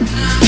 Yeah.